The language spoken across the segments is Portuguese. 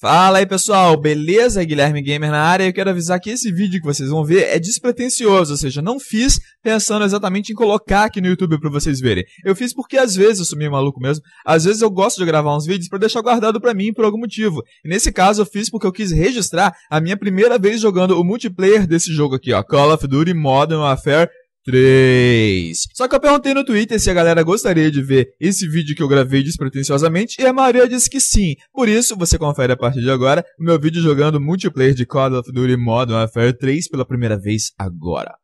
Fala aí pessoal, beleza? Guilherme Gamer na área. Eu quero avisar que esse vídeo que vocês vão ver é despretensioso, ou seja, não fiz pensando exatamente em colocar aqui no YouTube pra vocês verem. Eu fiz porque às vezes eu sou meio maluco mesmo, às vezes eu gosto de gravar uns vídeos pra deixar guardado pra mim por algum motivo. E nesse caso eu fiz porque eu quis registrar a minha primeira vez jogando o multiplayer desse jogo aqui, ó, Call of Duty Modern Warfare 3. Só que eu perguntei no Twitter se a galera gostaria de ver esse vídeo que eu gravei despretensiosamente e a maioria disse que sim. Por isso, você confere a partir de agora o meu vídeo jogando multiplayer de Call of Duty Modern Warfare 3 pela primeira vez agora.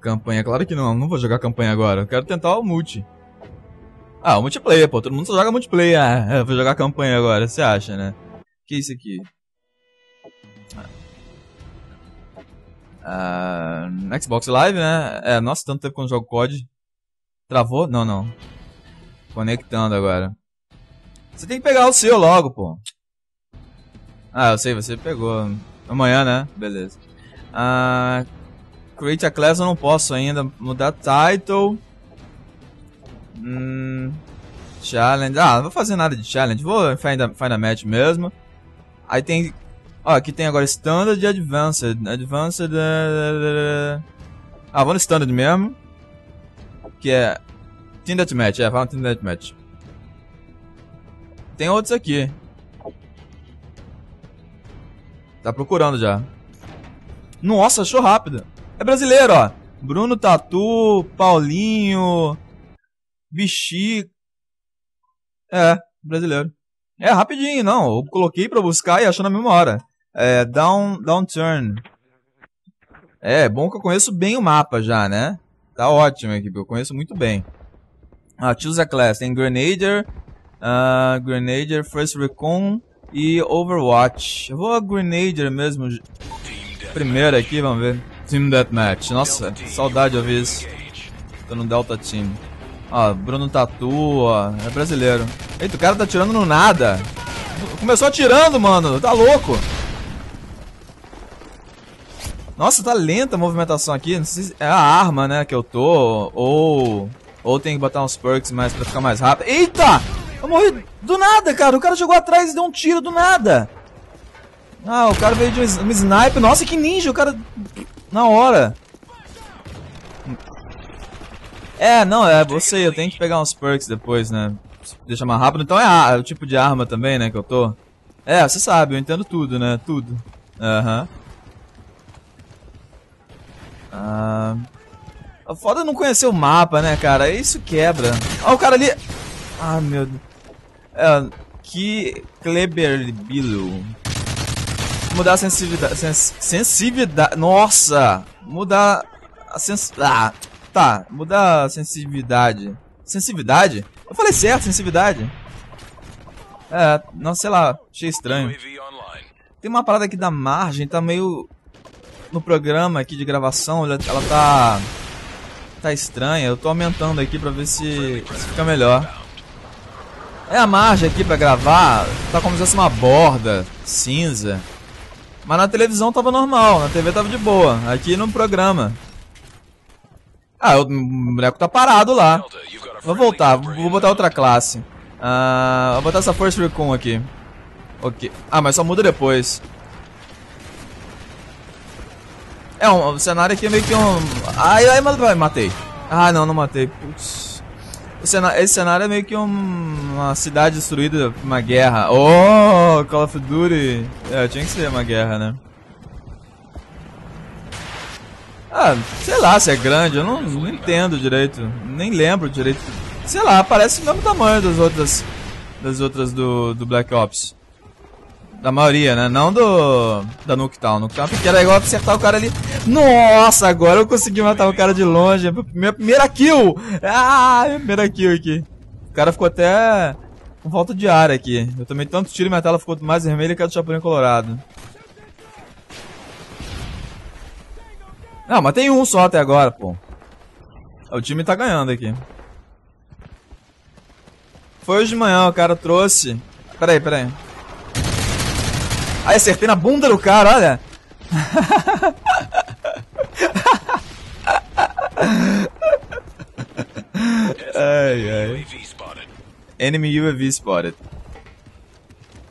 Campanha, claro que não, não vou jogar campanha agora, quero tentar o multi. Ah, o multiplayer, pô, todo mundo só joga multiplayer, ah, vou jogar campanha agora, você acha, né? Que isso aqui? Uh, Xbox Live, né? É, nossa, tanto tempo que eu não jogo COD. Travou? Não, não. Conectando agora. Você tem que pegar o seu logo, pô. Ah, eu sei, você pegou. Amanhã, né? Beleza. Uh, create a class eu não posso ainda. Mudar title. Hum, challenge. Ah, não vou fazer nada de challenge. Vou find a, find a match mesmo. Aí tem Ó, aqui tem agora Standard e Advanced. Advanced é... Ah, vamos no Standard mesmo. Que é... Team Deathmatch, é, fala Team Deathmatch. Tem outros aqui. Tá procurando já. Nossa, achou rápido. É brasileiro, ó. Bruno Tatu, Paulinho, Bichi. É, brasileiro. É, rapidinho, não. Eu coloquei pra buscar e achou na mesma hora. É, down, downturn. É, bom que eu conheço bem o mapa já, né? Tá ótimo aqui, eu conheço muito bem. Ah, choose a class. Tem Grenadier, uh, Grenadier, First Recon e Overwatch. Eu vou a Grenadier mesmo. Primeiro aqui, vamos ver. Team Deathmatch. Nossa, saudade de ouvir isso. Tô no Delta Team. Ó, Bruno Tatu, ó. É brasileiro. Eita, o cara tá tirando no nada. Começou atirando, mano. Tá louco. Nossa, tá lenta a movimentação aqui. Não sei se é a arma, né, que eu tô. Ou. Ou tem que botar uns perks mais pra ficar mais rápido. Eita! Eu morri do nada, cara. O cara jogou atrás e deu um tiro do nada. Ah, o cara veio de um sniper. Nossa, que ninja. O cara. Na hora. É, não, é você. Eu tenho que pegar uns perks depois, né? Deixa mais rápido. Então é, a, é o tipo de arma também, né, que eu tô. É, você sabe, eu entendo tudo, né? Tudo. Aham. Uhum. Ah, a foda é não conhecer o mapa, né, cara? Isso quebra. Ó, o cara ali. Ah, meu Deus. É, que Kleber Bilo. Mudar a sensibilidade. Sens sensibilidade. Nossa! Mudar a sens. Ah, tá. Mudar a sensibilidade. Sensibilidade? Eu falei certo, sensibilidade. É, não sei lá, achei estranho. Tem uma parada aqui da margem, tá meio no programa aqui de gravação, ela, ela tá tá estranha. Eu tô aumentando aqui pra ver se, se fica melhor. É a margem aqui pra gravar, tá como se fosse uma borda cinza. Mas na televisão tava normal, na TV tava de boa. Aqui no programa. Ah, o boneco tá parado lá. Vou voltar, vou botar outra classe. Uh, vou botar essa Force Recon aqui. Ok. Ah, mas só muda depois. É, um, cenário aqui é meio que um... Ai, ai, matei. Ah, não, não matei. Putz. Cenário, esse cenário é meio que um, uma cidade destruída uma guerra. Oh, Call of Duty. É, tinha que ser uma guerra, né? Ah, sei lá se é grande, eu não, não entendo direito. Nem lembro direito. Sei lá, parece o mesmo tamanho das outras das outras do, do Black Ops. Da maioria, né? Não do. Da Nuketown. Nuketown é pequena, é igual acertar o cara ali. Nossa, agora eu consegui matar o cara de longe. Minha primeira kill! Ah, minha primeira kill aqui. O cara ficou até com falta de ar aqui. Eu tomei tanto tiro e minha tela ficou mais vermelha que a do Chapolin Colorado. Não, mas tem um só até agora, pô. O time tá ganhando aqui. Foi hoje de manhã, o cara trouxe. Peraí, peraí. Aí acertei na bunda do cara, olha. ai, ai. Enemy UAV spotted.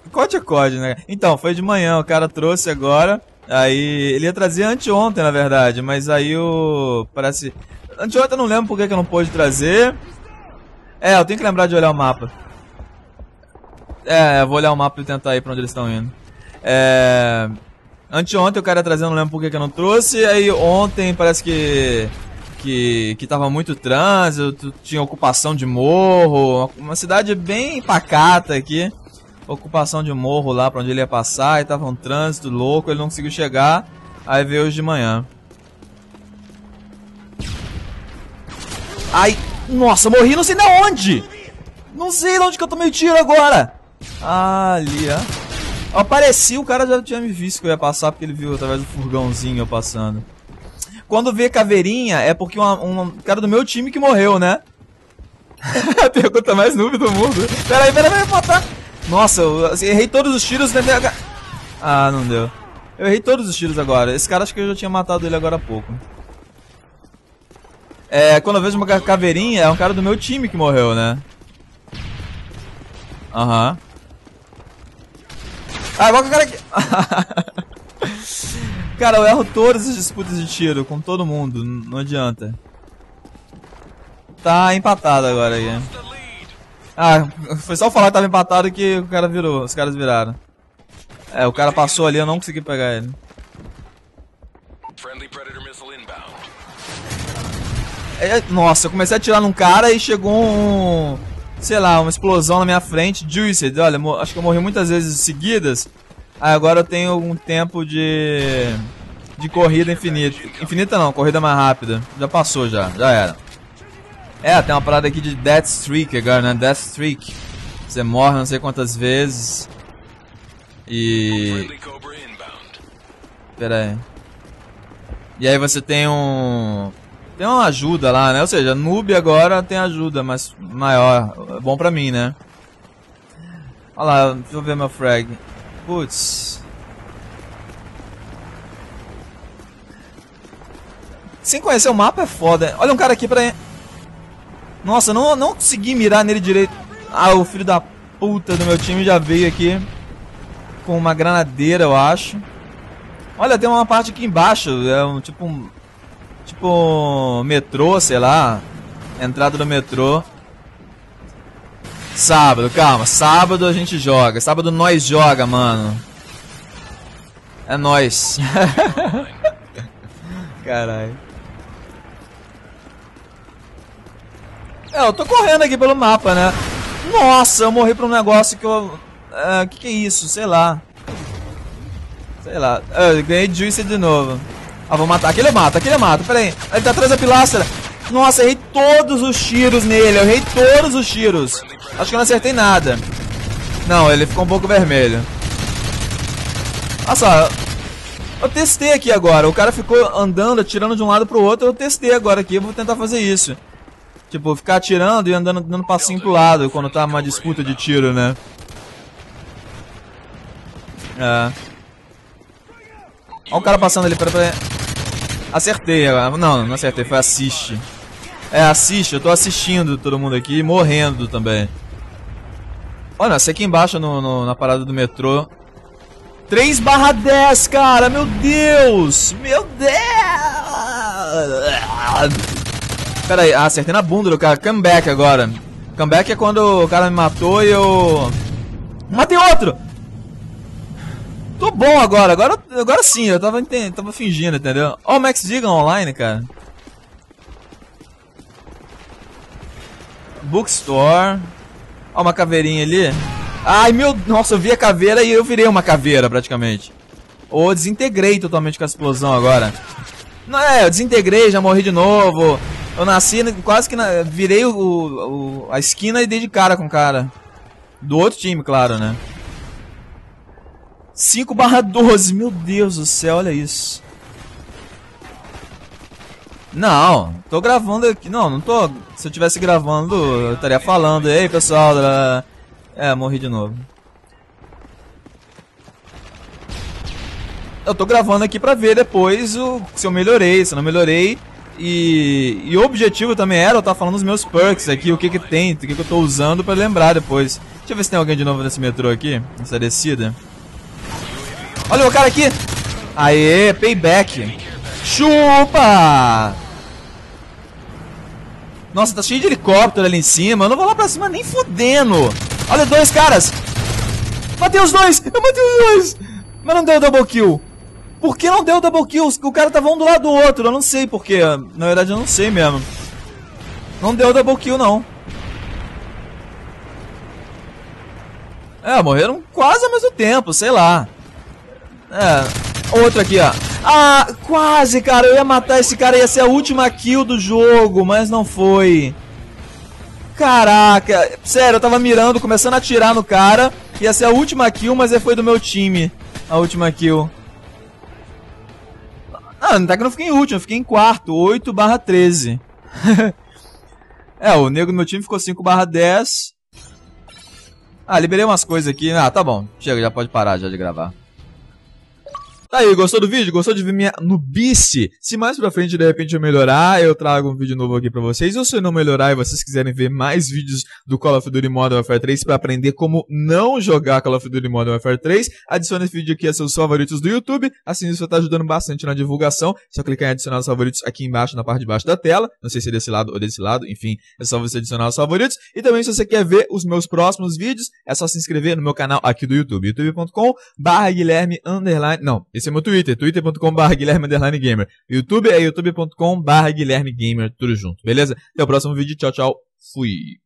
Code é code, né? Então, foi de manhã, o cara trouxe agora. Aí, ele ia trazer anteontem, na verdade, mas aí o... Parece... Anteontem eu não lembro por que eu não pude trazer. É, eu tenho que lembrar de olhar o mapa. É, eu vou olhar o mapa e tentar ir pra onde eles estão indo. É... Anteontem o cara trazer, não lembro por que eu não trouxe. Aí ontem parece que que, que tava muito trânsito, tinha ocupação de morro, uma cidade bem pacata aqui. Ocupação de morro lá pra onde ele ia passar, e tava um trânsito louco, ele não conseguiu chegar, aí veio hoje de manhã. Ai, nossa, morri não sei de onde! Não sei de onde que eu tomei tiro agora! Ah, ali, ó. Apareci, o cara já tinha me visto que eu ia passar, porque ele viu através do furgãozinho eu passando. Quando vê caveirinha, é porque um, cara do meu time que morreu, né? a pergunta mais noob do mundo. Peraí, peraí, peraí, matar. Nossa, eu assim, errei todos os tiros, né? Ah, não deu. Eu errei todos os tiros agora. Esse cara acho que eu já tinha matado ele agora há pouco. É, quando eu vejo uma caveirinha, é um cara do meu time que morreu, né? Aham. Uhum. Ah, igual que o cara aqui. Cara, eu erro todas as disputas de tiro com todo mundo, não adianta. Tá empatado agora aí. Ah, foi só falar que tava empatado que o cara virou, os caras viraram. É, o cara passou ali, eu não consegui pegar ele. É, nossa, eu comecei a atirar num cara e chegou um... Sei lá, uma explosão na minha frente. Juiced, olha, acho que eu morri muitas vezes seguidas. Agora eu tenho um tempo de de corrida infinita. Infinita não, corrida mais rápida. Já passou já, já era. É, tem uma parada aqui de Death Streak agora, né? Death Streak. Você morre não sei quantas vezes. E... Pera aí. E aí você tem um... Tem uma ajuda lá, né? Ou seja, noob agora tem ajuda, mas maior. É bom pra mim, né? Olha lá, deixa eu ver meu frag. Putz. Sem conhecer o mapa é foda. Olha um cara aqui pra... Nossa, não, não consegui mirar nele direito. Ah, o filho da puta do meu time já veio aqui. Com uma granadeira, eu acho. Olha, tem uma parte aqui embaixo. É um tipo um... Tipo metrô, sei lá. Entrada do metrô. Sábado, calma. Sábado a gente joga. Sábado nós joga, mano. É nós. Caralho. É, eu tô correndo aqui pelo mapa, né? Nossa, eu morri pra um negócio que eu... É, que que é isso? Sei lá. Sei lá. Eu ganhei Juice de novo. Ah, vou matar. Aquele eu mato, aquele eu mato. Pera aí. Ele tá atrás da pilastra. Nossa, errei todos os tiros nele. Eu errei todos os tiros. Acho que eu não acertei nada. Não, ele ficou um pouco vermelho. Só. Eu testei aqui agora. O cara ficou andando, atirando de um lado pro outro. Eu testei agora aqui. Eu vou tentar fazer isso. Tipo, ficar atirando e andando dando passinho pro lado quando tá uma disputa de tiro, né? É. Olha o cara passando ali pra... Acertei agora. Não, não acertei, foi assiste. É, assiste, eu tô assistindo todo mundo aqui morrendo também. Olha, esse aqui embaixo no, no, na parada do metrô. 3 barra 10, cara, meu Deus! Meu Deus! Pera aí, ah, acertei na bunda do cara. Comeback agora. Comeback é quando o cara me matou e eu... Matei outro! Tô bom agora, agora, agora sim, eu tava, tava fingindo, entendeu? Ó o Max Digan online, cara. Bookstore. Ó uma caveirinha ali. Ai, meu... Nossa, eu vi a caveira e eu virei uma caveira, praticamente. Ou desintegrei totalmente com a explosão agora. Não, é, eu desintegrei, já morri de novo. Eu nasci quase que na, virei o, o, a esquina e dei de cara com o cara. Do outro time, claro, né? 5 barra 12, meu Deus do céu, olha isso. Não, tô gravando aqui. Não, não tô. Se eu tivesse gravando, eu estaria falando. Ei, pessoal. É, morri de novo. Eu tô gravando aqui pra ver depois o, se eu melhorei, se eu não melhorei. E, e o objetivo também era eu estar falando os meus perks aqui, o que que tem, o que que eu tô usando pra lembrar depois. Deixa eu ver se tem alguém de novo nesse metrô aqui, nessa descida. Olha o cara aqui! Aê, payback! Chupa! Nossa, tá cheio de helicóptero ali em cima. Eu não vou lá pra cima nem fudendo. Olha, dois caras. Matei os dois. Eu matei os dois. Mas não deu double kill. Por que não deu double kill? O cara tava um do lado do outro. Eu não sei porquê. Na verdade, eu não sei mesmo. Não deu double kill, não. É, morreram quase ao mesmo tempo, sei lá. É, outro aqui, ó. Ah, quase, cara. Eu ia matar esse cara. Ia ser a última kill do jogo, mas não foi. Caraca. Sério, eu tava mirando, começando a atirar no cara. Ia ser a última kill, mas foi do meu time. A última kill. Ah, até que eu não fiquei em último, eu fiquei em quarto. 8 barra 13. é, o nego do meu time ficou 5 barra 10. Ah, liberei umas coisas aqui. Ah, tá bom. Chega, já pode parar já de gravar. Tá aí, gostou do vídeo? Gostou de ver minha nubice? Se mais pra frente de repente eu melhorar, eu trago um vídeo novo aqui pra vocês. Ou se eu não melhorar e vocês quiserem ver mais vídeos do Call of Duty Modern Warfare 3 pra aprender como não jogar Call of Duty Modern Warfare 3, adicione esse vídeo aqui a seus favoritos do YouTube. Assim vai estar ajudando bastante na divulgação. É só clicar em adicionar os favoritos aqui embaixo, na parte de baixo da tela. Não sei se é desse lado ou desse lado, enfim, é só você adicionar os favoritos. E também se você quer ver os meus próximos vídeos, é só se inscrever no meu canal aqui do YouTube, youtube.com barra Guilherme Underline. Não, esse é meu Twitter, twitter.com.br Guilherme Gamer. YouTube é youtube.com.br Guilherme Gamer, tudo junto, beleza? Até o próximo vídeo, tchau, tchau, fui.